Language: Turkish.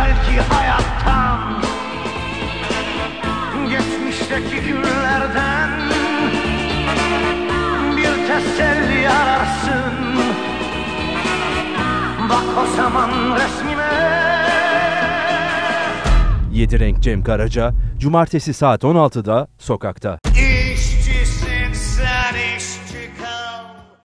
belki hayattan Geçmişteki günlerden Bir teselli ararsın Bak o zaman resmine 7 renk Cem Karaca Cumartesi saat 16'da Sokak'ta. İyi.